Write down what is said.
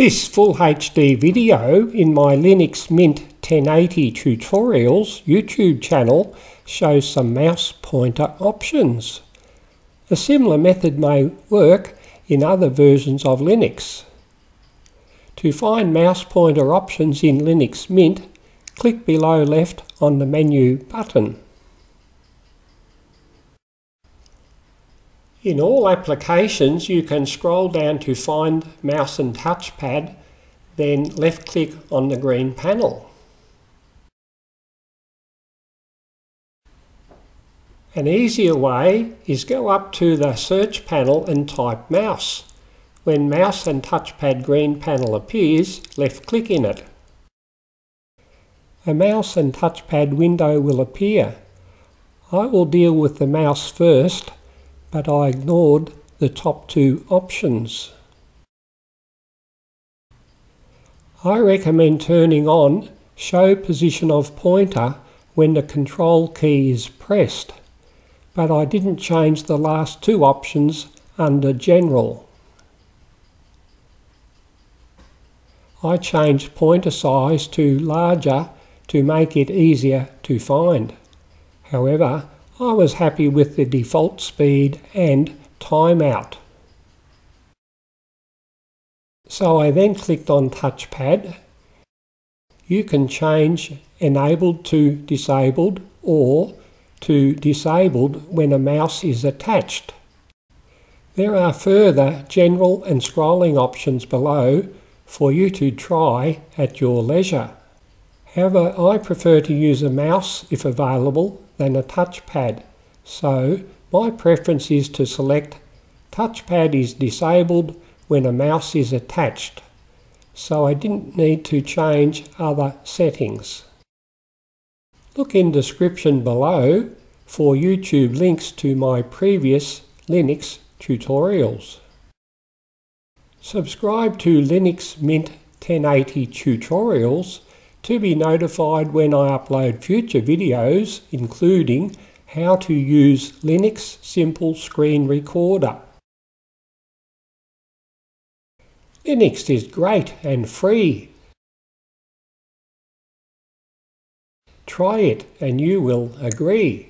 This full HD video in my Linux Mint 1080 tutorials YouTube channel shows some mouse pointer options. A similar method may work in other versions of Linux. To find mouse pointer options in Linux Mint, click below left on the menu button. In all applications you can scroll down to find mouse and touchpad, then left click on the green panel. An easier way is go up to the search panel and type mouse. When mouse and touchpad green panel appears, left click in it. A mouse and touchpad window will appear. I will deal with the mouse first but I ignored the top two options. I recommend turning on Show Position of Pointer when the Control key is pressed, but I didn't change the last two options under General. I changed pointer size to larger to make it easier to find. However, I was happy with the default speed and timeout. So I then clicked on touchpad. You can change enabled to disabled or to disabled when a mouse is attached. There are further general and scrolling options below for you to try at your leisure. However, I prefer to use a mouse if available than a touchpad. So my preference is to select touchpad is disabled when a mouse is attached. So I didn't need to change other settings. Look in description below for YouTube links to my previous Linux tutorials. Subscribe to Linux Mint 1080 tutorials to be notified when I upload future videos including how to use Linux Simple Screen Recorder. Linux is great and free. Try it and you will agree.